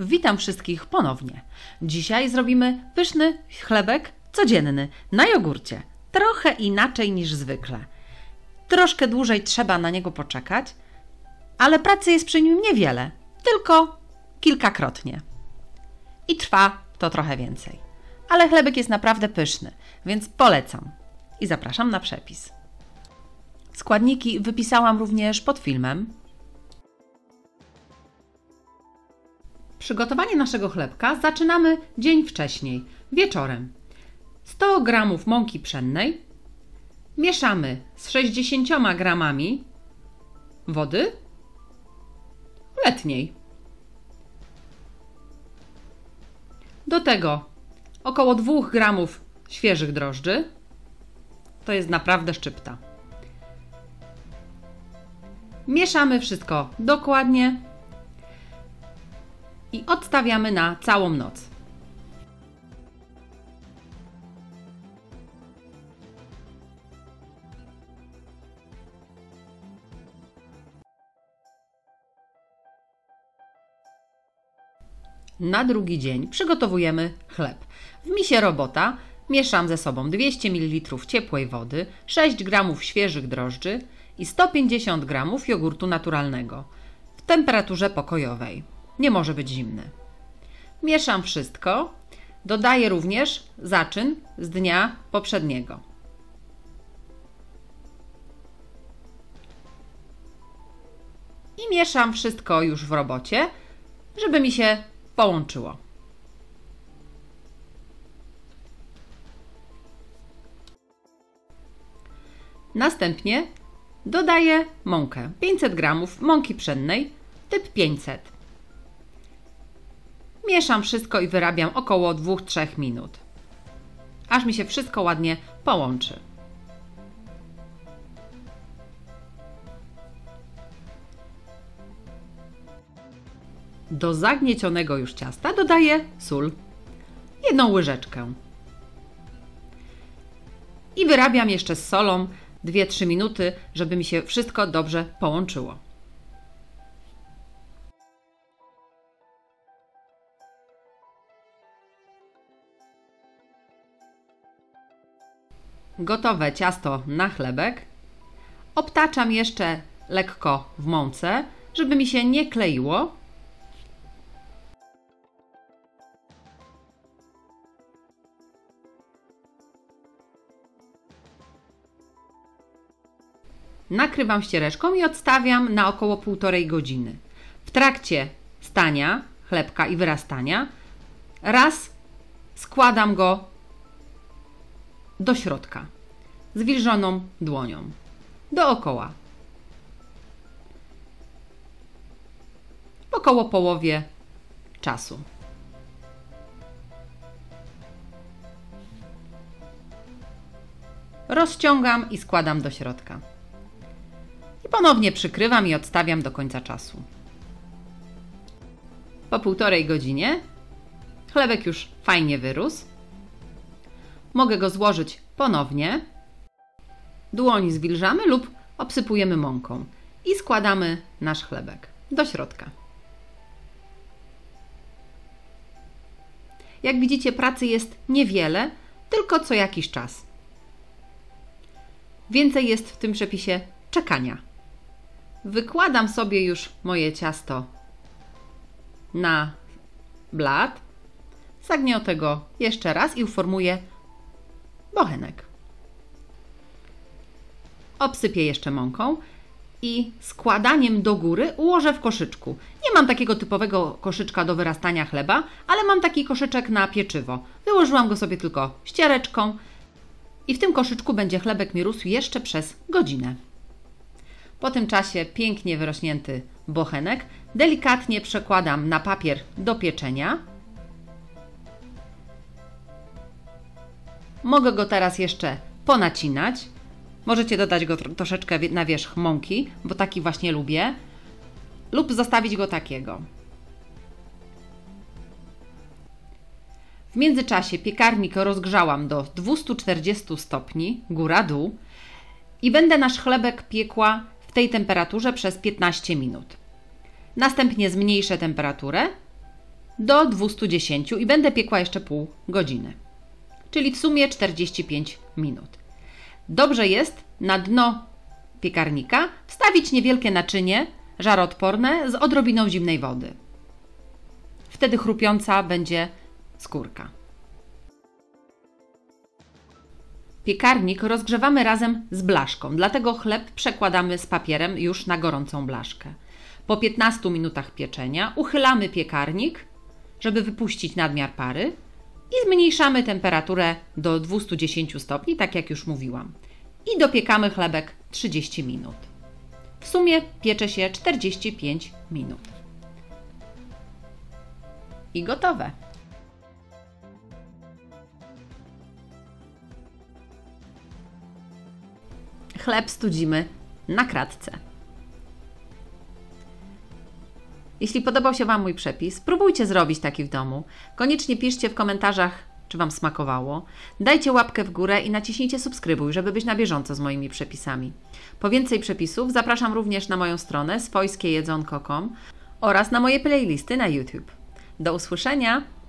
Witam wszystkich ponownie. Dzisiaj zrobimy pyszny chlebek codzienny na jogurcie. Trochę inaczej niż zwykle. Troszkę dłużej trzeba na niego poczekać, ale pracy jest przy nim niewiele, tylko kilkakrotnie. I trwa to trochę więcej. Ale chlebek jest naprawdę pyszny, więc polecam i zapraszam na przepis. Składniki wypisałam również pod filmem. Przygotowanie naszego chlebka zaczynamy dzień wcześniej, wieczorem. 100 g mąki pszennej mieszamy z 60 g wody letniej. Do tego około 2 g świeżych drożdży. To jest naprawdę szczypta. Mieszamy wszystko dokładnie i odstawiamy na całą noc. Na drugi dzień przygotowujemy chleb. W misie robota mieszam ze sobą 200 ml ciepłej wody, 6 g świeżych drożdży i 150 g jogurtu naturalnego w temperaturze pokojowej. Nie może być zimny. Mieszam wszystko. Dodaję również zaczyn z dnia poprzedniego. I mieszam wszystko już w robocie, żeby mi się połączyło. Następnie dodaję mąkę. 500 g mąki pszennej typ 500. Mieszam wszystko i wyrabiam około 2-3 minut. Aż mi się wszystko ładnie połączy. Do zagniecionego już ciasta dodaję sól. Jedną łyżeczkę. I wyrabiam jeszcze z solą 2-3 minuty, żeby mi się wszystko dobrze połączyło. Gotowe ciasto na chlebek. Obtaczam jeszcze lekko w mące, żeby mi się nie kleiło. Nakrywam ściereczką i odstawiam na około półtorej godziny. W trakcie stania chlebka i wyrastania raz składam go do środka, zwilżoną dłonią, dookoła. Około połowie czasu. Rozciągam i składam do środka. I ponownie przykrywam i odstawiam do końca czasu. Po półtorej godzinie chlebek już fajnie wyrósł. Mogę go złożyć ponownie. Dłoni zwilżamy lub obsypujemy mąką i składamy nasz chlebek do środka. Jak widzicie, pracy jest niewiele, tylko co jakiś czas. Więcej jest w tym przepisie czekania. Wykładam sobie już moje ciasto na blat. Zagniotę go jeszcze raz i uformuję bochenek. Obsypię jeszcze mąką i składaniem do góry ułożę w koszyczku. Nie mam takiego typowego koszyczka do wyrastania chleba, ale mam taki koszyczek na pieczywo. Wyłożyłam go sobie tylko ściereczką i w tym koszyczku będzie chlebek mi rósł jeszcze przez godzinę. Po tym czasie pięknie wyrośnięty bochenek delikatnie przekładam na papier do pieczenia Mogę go teraz jeszcze ponacinać. Możecie dodać go troszeczkę na wierzch mąki, bo taki właśnie lubię, lub zostawić go takiego. W międzyczasie piekarnik rozgrzałam do 240 stopni, góra-dół i będę nasz chlebek piekła w tej temperaturze przez 15 minut. Następnie zmniejszę temperaturę do 210 i będę piekła jeszcze pół godziny. Czyli w sumie 45 minut. Dobrze jest na dno piekarnika wstawić niewielkie naczynie żaroodporne z odrobiną zimnej wody. Wtedy chrupiąca będzie skórka. Piekarnik rozgrzewamy razem z blaszką, dlatego chleb przekładamy z papierem już na gorącą blaszkę. Po 15 minutach pieczenia uchylamy piekarnik, żeby wypuścić nadmiar pary i zmniejszamy temperaturę do 210 stopni, tak jak już mówiłam. I dopiekamy chlebek 30 minut. W sumie piecze się 45 minut. I gotowe. Chleb studzimy na kratce. Jeśli podobał się Wam mój przepis, spróbujcie zrobić taki w domu. Koniecznie piszcie w komentarzach, czy Wam smakowało. Dajcie łapkę w górę i naciśnijcie subskrybuj, żeby być na bieżąco z moimi przepisami. Po więcej przepisów zapraszam również na moją stronę swojskiejedzonko.com oraz na moje playlisty na YouTube. Do usłyszenia!